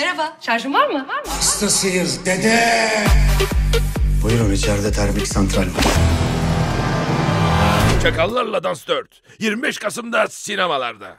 Merhaba. Şarjın var mı? Var mı? Hastasıyız dede. Buyurun içeride termik santral var. Çakallarla Dans 4. 25 Kasım'da sinemalarda.